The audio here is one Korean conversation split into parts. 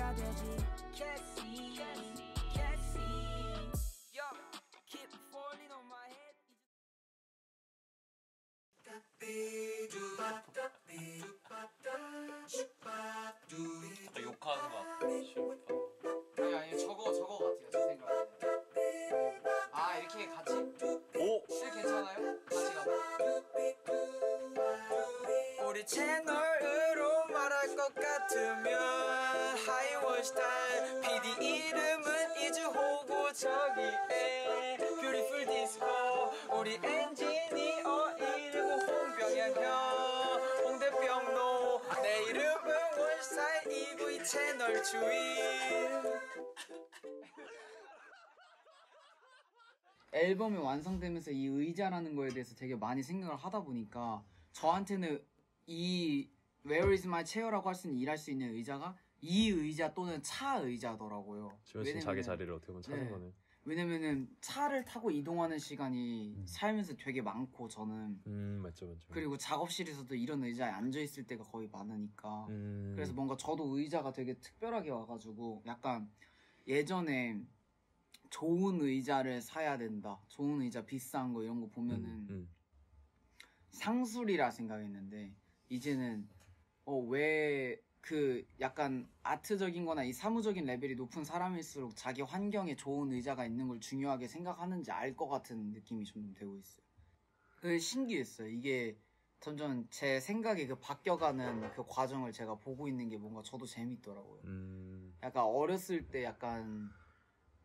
하나가 되지 캐시 캐시 Yo keep falling on my head 나 욕하는 거 같아. 아니 아니 저거 저거 같아요 제 생각에 아 이렇게 같이 오! 실 괜찮아요? 같이 가봐 우리 채널으로 말할 것 같으면 스타일 PD 이름은 이주호고 저기에. 뷰티풀 디스코 우리 엔지니어 이름은 홍병양형. 홍대병로. 내 이름은 원스타일 EV 채널 주인. 앨범이 완성되면서 이 의자라는 거에 대해서 되게 많이 생각을 하다 보니까 저한테는 이 Where is my chair라고 할 수 있는 일할 수 있는 의자가 이 의자 또는 차 의자더라고요. 지원 씨 자기 자리를 어떻게 보면 찾은 네. 거네. 왜냐면은 차를 타고 이동하는 시간이 음. 살면서 되게 많고 저는 음, 맞죠, 맞죠. 그리고 작업실에서도 이런 의자에 앉아 있을 때가 거의 많으니까 음. 그래서 뭔가 저도 의자가 되게 특별하게 와가지고 약간 예전에 좋은 의자를 사야 된다. 좋은 의자 비싼 거 이런 거 보면은 음, 음. 상술이라 생각했는데 이제는 어왜 그 약간 아트적인 거나 이 사무적인 레벨이 높은 사람일수록 자기 환경에 좋은 의자가 있는 걸 중요하게 생각하는지 알 것 같은 느낌이 좀 되고 있어요. 그 신기했어요. 이게 점점 제 생각이 그 바뀌어가는 그 과정을 제가 보고 있는 게 뭔가 저도 재밌더라고요. 음. 약간 어렸을 때 약간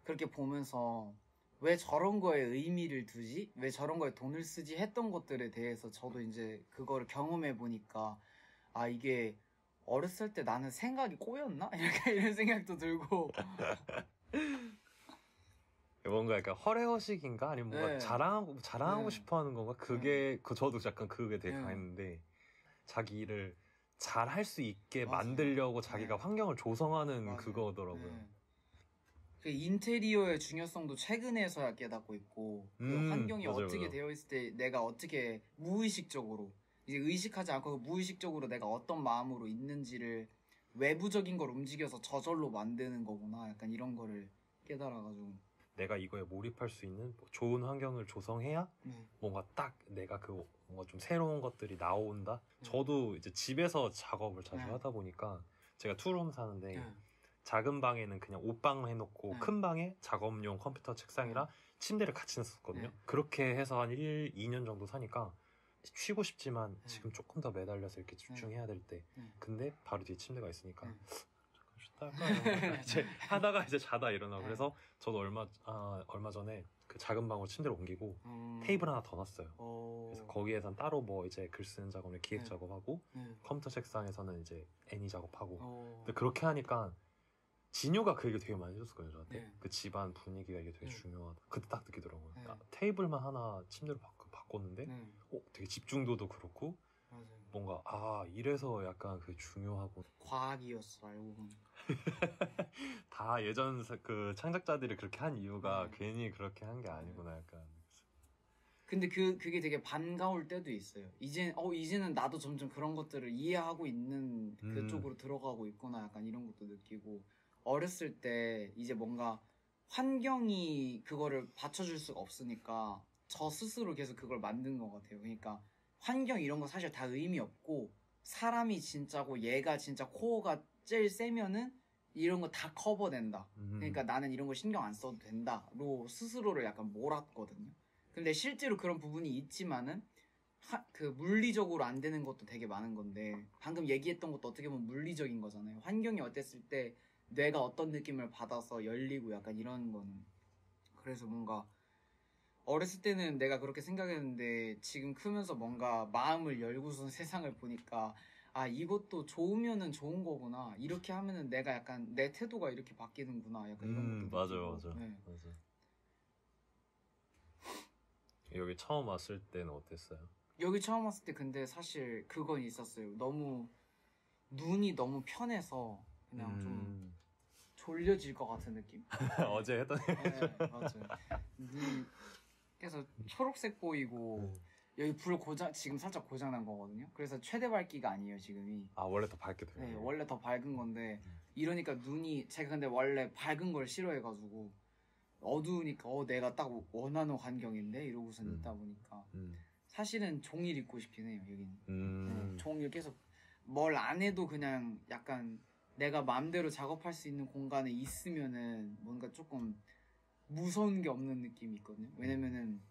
그렇게 보면서 왜 저런 거에 의미를 두지? 왜 저런 거에 돈을 쓰지? 했던 것들에 대해서 저도 이제 그거를 경험해 보니까 아 이게 어렸을 때 나는 생각이 꼬였나? 약간 이런 생각도 들고 뭔가 약간 허례허식인가? 아니면 뭔가 네. 자랑하고, 자랑하고 네. 싶어 하는 건가? 그게, 그, 저도 약간 그게 되게 네. 강했는데, 자기 일을 잘 할 수 있게 맞아요. 만들려고 자기가 네. 환경을 조성하는 맞아요. 그거더라고요. 네. 그 인테리어의 중요성도 최근에서야 깨닫고 있고 그 음, 환경이 맞아요, 어떻게. 되어 있을 때 내가 어떻게 무의식적으로 이제 의식하지 않고 무의식적으로 내가 어떤 마음으로 있는지를 외부적인 걸 움직여서 저절로 만드는 거구나 약간 이런 거를 깨달아가지고 내가 이거에 몰입할 수 있는 뭐 좋은 환경을 조성해야 네. 뭔가 딱 내가 그 뭔가 좀 새로운 것들이 나온다. 네. 저도 이제 집에서 작업을 자주 네. 하다 보니까 제가 투룸 사는데 네. 작은 방에는 그냥 옷방 해놓고 네. 큰 방에 작업용 컴퓨터 책상이랑 침대를 같이 놨었거든요. 네. 그렇게 해서 한 1, 2년 정도 사니까 쉬고 싶지만 네. 지금 조금 더 매달려서 이렇게 집중해야 될 때. 네. 근데 바로 뒤에 침대가 있으니까 네. 잠깐 쉬다 할까요? 이제 하다가 이제 자다 일어나고 네. 그래서 저도 얼마 아, 얼마 전에 그 작은 방으로 침대를 옮기고 음. 테이블 하나 더 놨어요. 어... 그래서 거기에선 따로 뭐 이제 글 쓰는 작업을 기획 네. 작업하고 네. 컴퓨터 책상에서는 이제 애니 작업하고 어... 근데 그렇게 하니까 진효가 그 얘기 되게 많이 해줬거든요 저한테 네. 그 집안 분위기가 이게 되게 네. 중요하다 그때 딱 느끼더라고요 네. 아, 테이블만 하나 침대로 바, 바꿨는데 네. 어, 되게 집중도도 그렇고 맞아요 뭔가 아 이래서 약간 그 중요하고 과학이었어 알고 보면 다 예전 사- 그 창작자들이 그렇게 한 이유가 네. 괜히 그렇게 한 게 아니구나 약간 근데 그 그게 되게 반가울 때도 있어요. 이제 어 이제는 나도 점점 그런 것들을 이해하고 있는 음. 그쪽으로 들어가고 있구나 약간 이런 것도 느끼고 어렸을 때 이제 뭔가 환경이 그거를 받쳐줄 수가 없으니까 저 스스로 계속 그걸 만든 것 같아요. 그러니까 환경 이런 거 사실 다 의미 없고 사람이 진짜고 얘가 진짜 코어가 제일 세면은 이런 거 다 커버된다. 음. 그러니까 나는 이런 거 신경 안 써도 된다로 스스로를 약간 몰았거든요. 근데 실제로 그런 부분이 있지만은 하- 그 물리적으로 안 되는 것도 되게 많은 건데 방금 얘기했던 것도 어떻게 보면 물리적인 거잖아요. 환경이 어땠을 때 뇌가 어떤 느낌을 받아서 열리고 약간 이런 거는 그래서 뭔가 어렸을 때는 내가 그렇게 생각했는데 지금 크면서 뭔가 마음을 열고선 세상을 보니까 아 이것도 좋으면은 좋은 거구나 이렇게 하면은 내가 약간 내 태도가 이렇게 바뀌는구나 약간 이런 음, 맞아요. 맞아요. 네. 맞아. 여기 처음 왔을 때는 어땠어요? 여기 처음 왔을 때 근데 사실 그건 있었어요 너무 눈이 너무 편해서 그냥 좀 음, 졸려질 것 같은 느낌 어제 했던 네 맞아요 눈 이 그래서 초록색 보이고 음. 여기 불 고장 지금 살짝 고장 난 거거든요. 그래서 최대 밝기가 아니에요 지금이. 아 원래 더 밝게 돼요. 네, 원래 더 밝은 건데 음. 이러니까 눈이 제가 근데 원래 밝은 걸 싫어해가지고 어두우니까 어 내가 딱 원하는 환경인데 이러고선 음. 있다 보니까 음, 사실은 종일 있고 싶긴 해요 여기는. 음, 네, 종일 계속 뭘 안 해도 그냥 약간 내가 마음대로 작업할 수 있는 공간에 있으면은 뭔가 조금 무서운 게 없는 느낌이 있거든요. 왜냐면은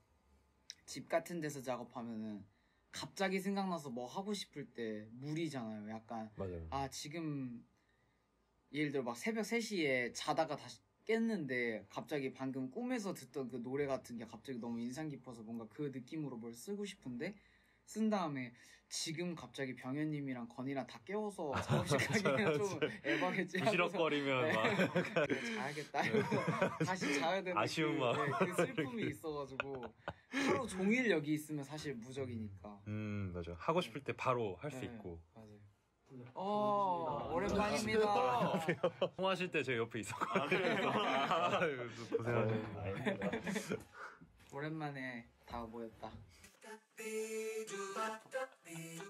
집 같은 데서 작업하면은 갑자기 생각나서 뭐 하고 싶을 때 무리잖아요. 약간 맞아요. 아 지금 예를 들어 막 새벽 3시에 자다가 다시 깼는데 갑자기 방금 꿈에서 듣던 그 노래 같은 게 갑자기 너무 인상 깊어서 뭔가 그 느낌으로 뭘 쓰고 싶은데 쓴 다음에 지금 갑자기 병현님이랑 건이랑 다 깨워서 작업실 가기는 좀 에바겠지 하고서 부시럭거리면 네. 막 그래, 자야겠다 이러고 다시 자야 되는 아쉬운 그, 마음. 네, 그 슬픔이 있어가지고 하루 종일 여기 있으면 사실 무적이니까 음, 맞아요. 하고 싶을 때 바로 할수 네, 있고. 맞아요 어 오랜만입니다 통화하실 때 제 옆에 있었거든요. 아유, 고생하셨습니다. 오랜만에 다 모였다 Be do da, da be.